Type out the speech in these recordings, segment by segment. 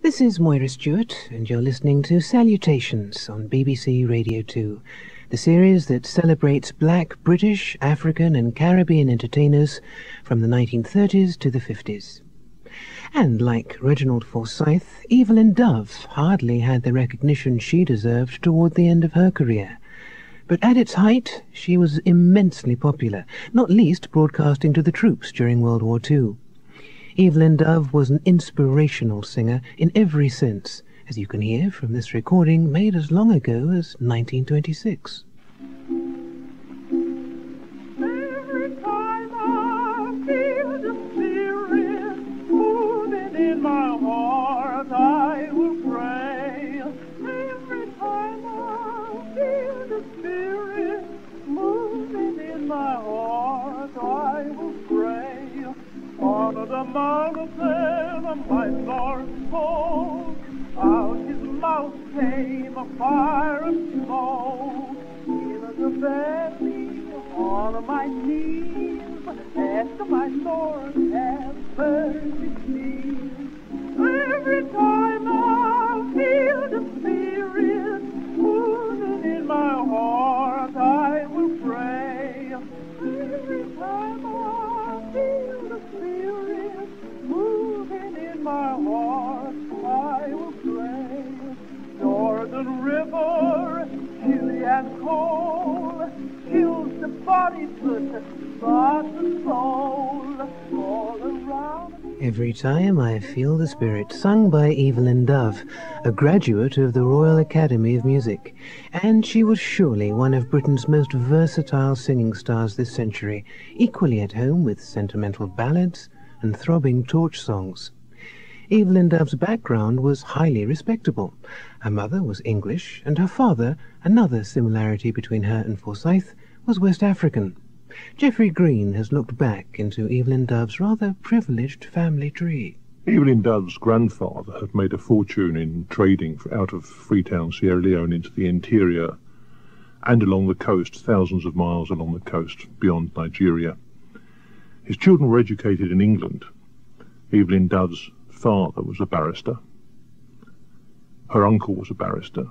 This is Moira Stuart, and you're listening to Salutations on BBC Radio 2, the series that celebrates black, British, African, and Caribbean entertainers from the 1930s to the 50s. And like Reginald Forsyth, Evelyn Dove hardly had the recognition she deserved toward the end of her career. But at its height, she was immensely popular, not least broadcasting to the troops during World War II. Evelyn Dove was an inspirational singer in every sense, as you can hear from this recording made as long ago as 1926. On the mountain, my Lord spoke. Out his mouth came a fire and smoke. In the valley, on my knees, ask my Lord, have mercy, please. Every time Every time I feel the spirit, sung by Evelyn Dove, a graduate of the Royal Academy of Music, and she was surely one of Britain's most versatile singing stars this century, equally at home with sentimental ballads and throbbing torch songs. Evelyn Dove's background was highly respectable. Her mother was English, and her father, another similarity between her and Forsyth, was West African. Jeffrey Green has looked back into Evelyn Dove's rather privileged family tree. Evelyn Dove's grandfather had made a fortune in trading out of Freetown, Sierra Leone into the interior and along the coast, thousands of miles along the coast beyond Nigeria. His children were educated in England. Evelyn Dove's father was a barrister. Her uncle was a barrister.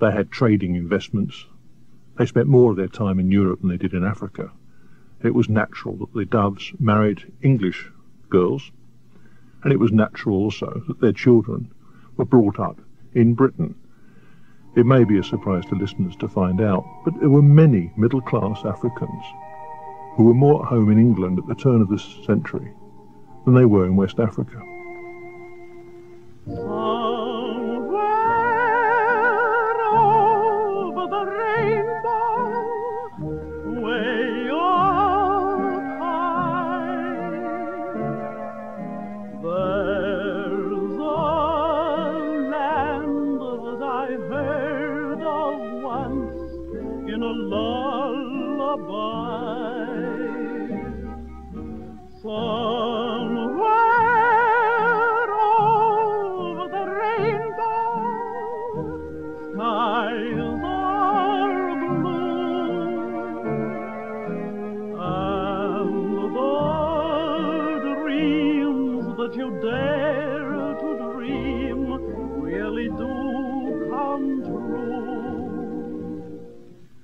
They had trading investments. They spent more of their time in Europe than they did in Africa. It was natural that the Doves married English girls, and it was natural also that their children were brought up in Britain. It may be a surprise to listeners to find out, but there were many middle-class Africans who were more at home in England at the turn of this century than they were in West Africa. Oh.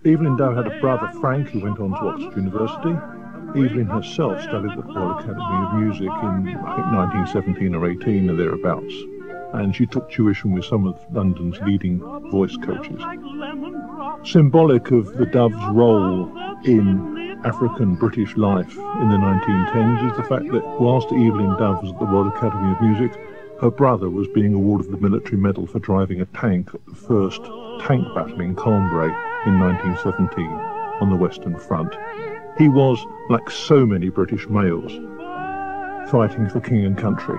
Evelyn Dove had a brother, Frank, who went on to Oxford University. Evelyn herself studied at the Royal Academy of Music in, I think, 1917 or 18 or thereabouts. And she took tuition with some of London's leading voice coaches. Symbolic of the Dove's role in African British life in the 1910s is the fact that whilst Evelyn Dove was at the Royal Academy of Music, her brother was being awarded the military medal for driving a tank at the first tank battle in Cambrai in 1917 on the Western Front. He was, like so many British males, fighting for king and country.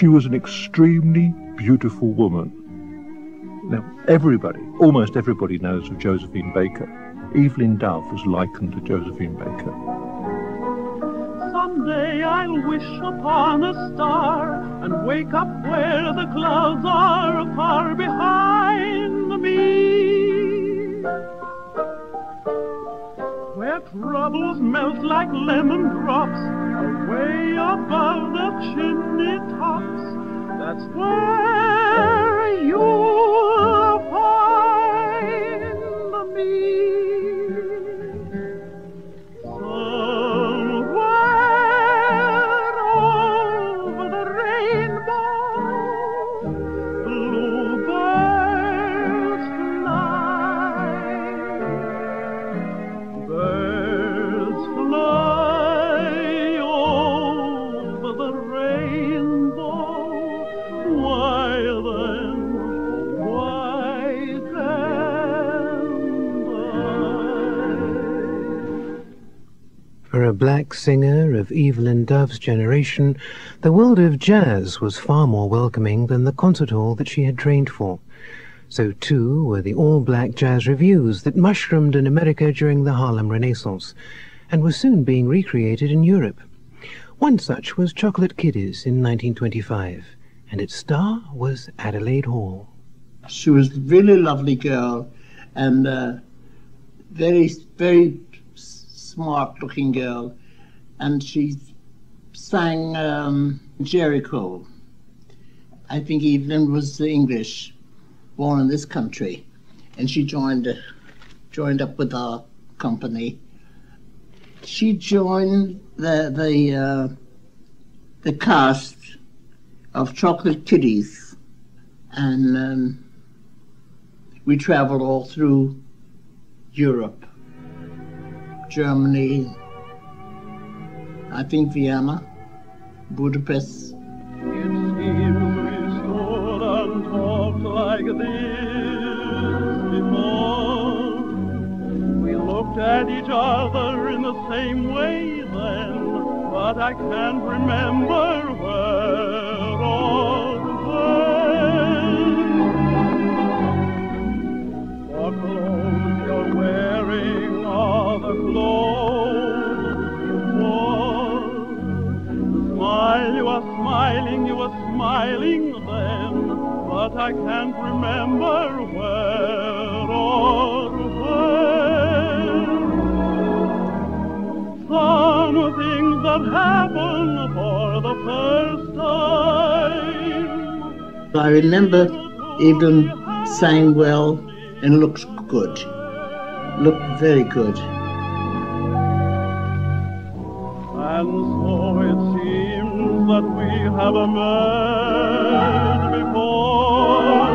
She was an extremely beautiful woman, Now, everybody, almost everybody knows of Josephine Baker. Evelyn Dove was likened to Josephine Baker. Someday I'll wish upon a star and wake up where the clouds are far behind me. Where troubles melt like lemon drops away above the chimney tops. That's where you'll black singer of Evelyn Dove's generation, the world of jazz was far more welcoming than the concert hall that she had trained for. So too were the all-black jazz revues that mushroomed in America during the Harlem Renaissance, and were soon being recreated in Europe. One such was Chocolate Kiddies in 1925, and its star was Adelaide Hall. She was a really lovely girl and uh, very, very smart looking girl. And she sang um, Jericho. I think Evelyn was English, born in this country. And she joined, uh, joined up with our company. She joined the, the, uh, the cast of Chocolate Kiddies. And um, we traveled all through Europe, Germany, I think Vienna, Budapest. Like this before. We looked at each other in the same way then, but I can't remember where I remember Evelyn sang well and looked good, looked very good. And so it seems that we have a met before,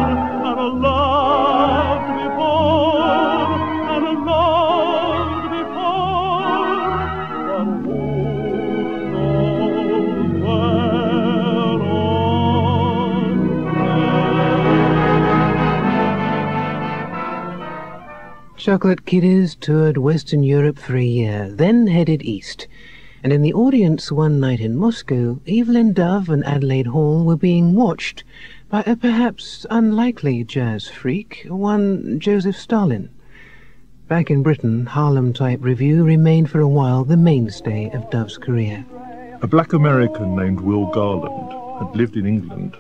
and loved before, and loved before. But who Chocolate Kiddies toured Western Europe for a year, then headed east. And in the audience one night in Moscow, Evelyn Dove and Adelaide Hall were being watched by a perhaps unlikely jazz freak, one Joseph Stalin. Back in Britain, Harlem-type revue remained for a while the mainstay of Dove's career. A black American named Will Garland had lived in England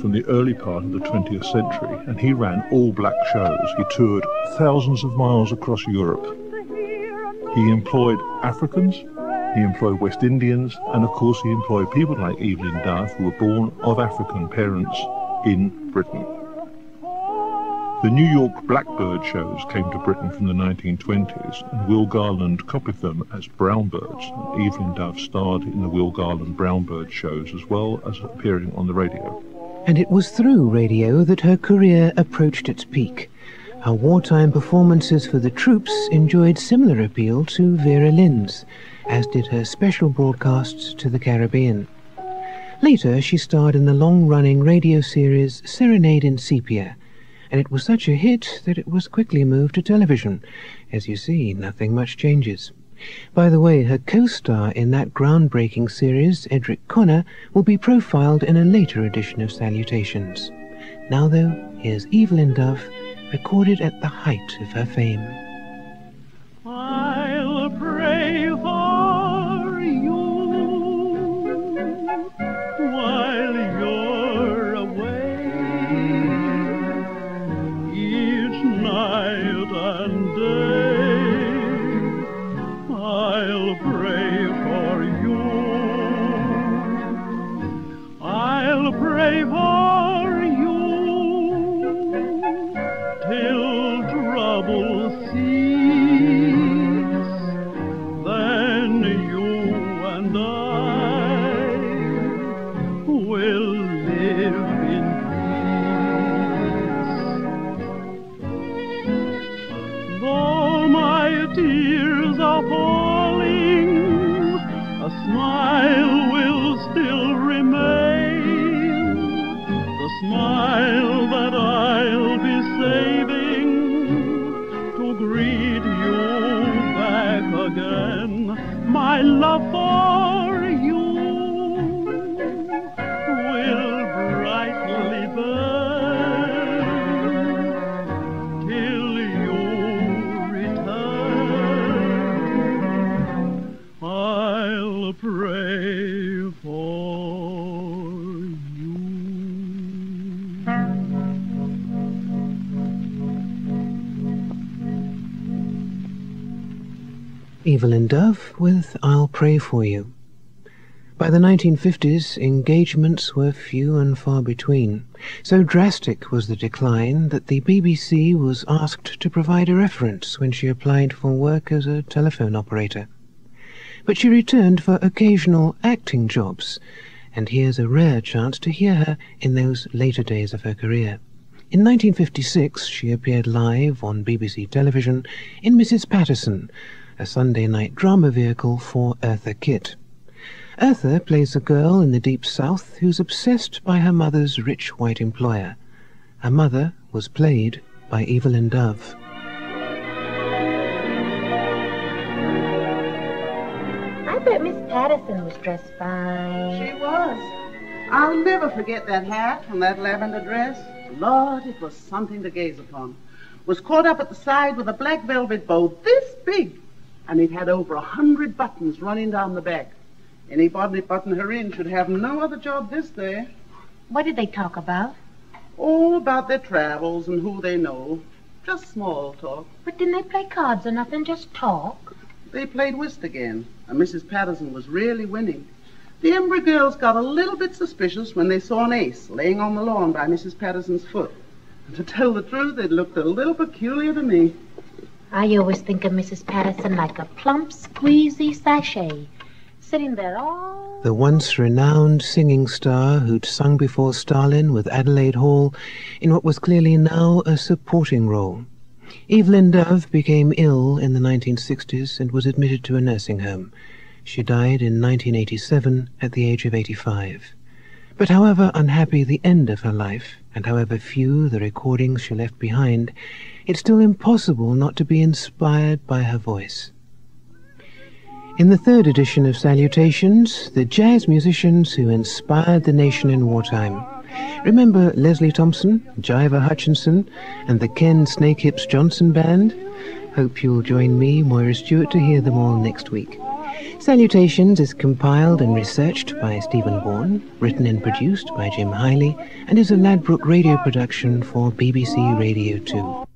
from the early part of the 20th century and he ran all black shows. He toured thousands of miles across Europe. He employed Africans, he employed West Indians, and of course he employed people like Evelyn Dove who were born of African parents in Britain. The New York Blackbird shows came to Britain from the 1920s, and Will Garland copied them as Brownbirds. Evelyn Dove starred in the Will Garland Brownbird shows as well as appearing on the radio. And it was through radio that her career approached its peak. Her wartime performances for the troops enjoyed similar appeal to Vera Lynn's, as did her special broadcasts to the Caribbean. Later, she starred in the long-running radio series Serenade in Sepia, and it was such a hit that it was quickly moved to television. As you see, nothing much changes. By the way, her co-star in that groundbreaking series, Edric Connor, will be profiled in a later edition of Salutations. Now, though, here's Evelyn Dove, recorded at the height of her fame. Evelyn Dove with I'll Pray For You. By the 1950s, engagements were few and far between. So drastic was the decline that the BBC was asked to provide a reference when she applied for work as a telephone operator. But she returned for occasional acting jobs, and here's a rare chance to hear her in those later days of her career. In 1956, she appeared live on BBC television in Mrs. Patterson, a Sunday night drama vehicle for Eartha Kitt. Eartha plays a girl in the deep south who's obsessed by her mother's rich white employer. Her mother was played by Evelyn Dove. I bet Miss Patterson was dressed fine. She was. I'll never forget that hat and that lavender dress. Lord, it was something to gaze upon. Was caught up at the side with a black velvet bow this big, and it had over a hundred buttons running down the back. Anybody button her in should have no other job this day. What did they talk about? All about their travels and who they know. Just small talk. But didn't they play cards or nothing? Just talk? They played whist again, and Mrs. Patterson was really winning. The Embry girls got a little bit suspicious when they saw an ace laying on the lawn by Mrs. Patterson's foot. And to tell the truth, it looked a little peculiar to me. I always think of Mrs. Patterson like a plump, squeezy sachet, sitting there all. The once renowned singing star who'd sung before Stalin with Adelaide Hall in what was clearly now a supporting role. Evelyn Dove became ill in the 1960s and was admitted to a nursing home. She died in 1987 at the age of 85. But however unhappy the end of her life, and however few the recordings she left behind, it's still impossible not to be inspired by her voice. In the third edition of Salutations, the jazz musicians who inspired the nation in wartime. Remember Leslie Thompson, Jiver Hutchinson, and the Ken Snakehips Johnson Band? Hope you'll join me, Moira Stuart, to hear them all next week. Salutations is compiled and researched by Stephen Bourne, written and produced by Jim Hiley, and is a Ladbroke radio production for BBC Radio 2.